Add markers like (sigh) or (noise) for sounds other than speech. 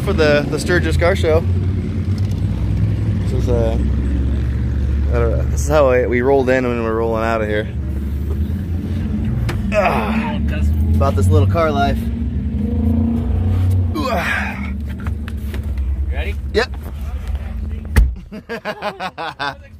for the the Sturgis Car Show. This is uh, this is how we rolled in when we are rolling out of here. Ah, about this little car life. Ready? Yep. (laughs) (laughs)